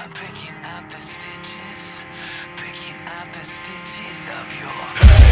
I'm picking up the stitches, picking up the stitches of your.